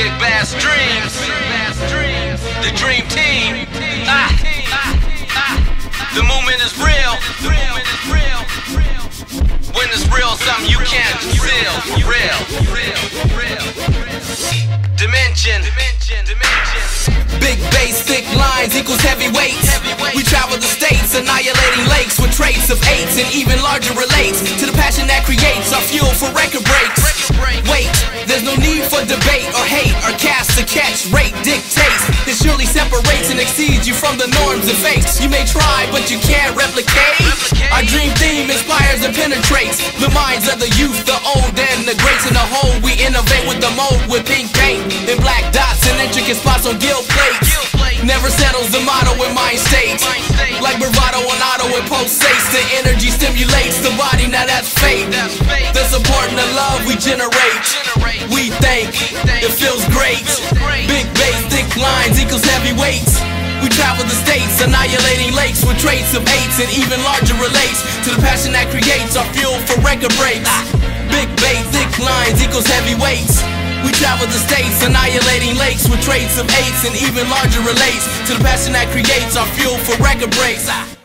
Bass dreams. The dream team. Ah. The movement is real. When it's real, something you can't conceal. Real. Dimension. Big bass, thick lines equals heavy weights. We travel the states, annihilating lakes with traits of eights and even larger relates to the passion that creates our fuel for record breaks. Wait, there's no need for debate exceeds you from the norms and fakes. You may try, but you can't replicate. Our dream theme inspires and penetrates the minds of the youth, the old, and the greats in the whole. We innovate with the mold with pink paint and black dots and intricate spots on gilt plates. Never settles the motto in mind states. Like bravado on auto and pulsates. The energy stimulates the body, now that's fate. The support and the love we generate. We think it feels great. Big bass, thick lines equals heavy weights. We travel the states, annihilating lakes with traits of eights and even larger relates to the passion that creates our fuel for record breaks. Big bass, thick lines equals heavy weights. We travel the states, annihilating lakes with traits of eights and even larger relates to the passion that creates our fuel for record breaks.